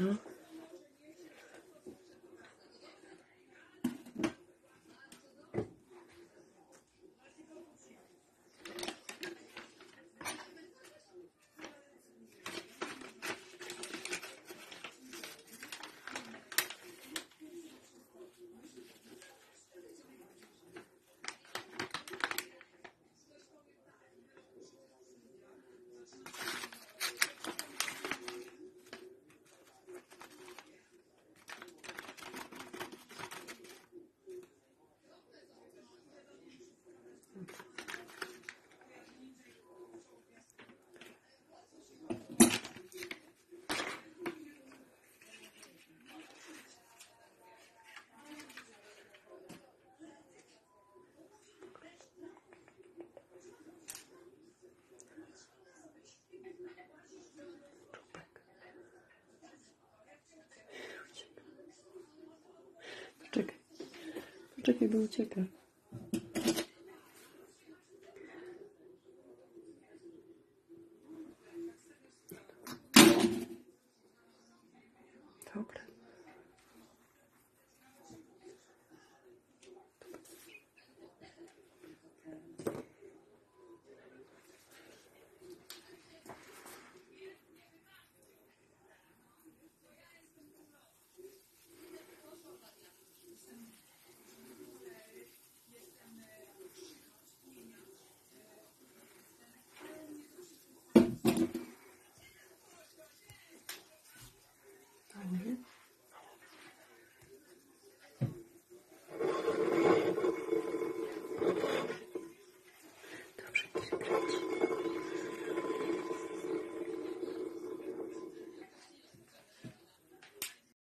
No. Poczekaj, bo ucieka. Dobra.